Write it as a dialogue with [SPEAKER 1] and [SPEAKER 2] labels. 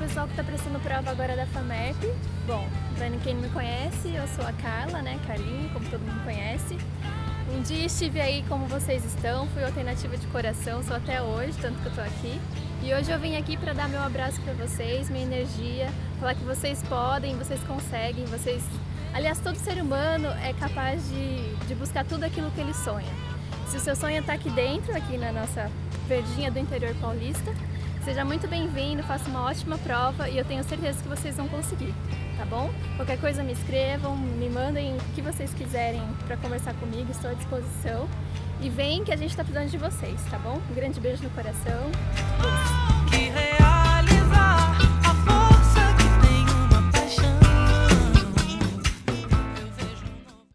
[SPEAKER 1] pessoal que está prestando prova agora da FAMEP. Bom, para quem não me conhece, eu sou a Carla, né? Carlinho, como todo mundo conhece. Um dia estive aí como vocês estão, fui alternativa de coração, sou até hoje, tanto que eu estou aqui. E hoje eu vim aqui para dar meu abraço para vocês, minha energia, falar que vocês podem, vocês conseguem, vocês... Aliás, todo ser humano é capaz de, de buscar tudo aquilo que ele sonha. Se o seu sonho está aqui dentro, aqui na nossa verdinha do interior paulista, seja muito bem-vindo, faça uma ótima prova e eu tenho certeza que vocês vão conseguir tá bom? Qualquer coisa me escrevam, me mandem o que vocês quiserem para conversar comigo, estou à disposição. E vem que a gente está precisando de vocês, tá bom? Um grande beijo no coração.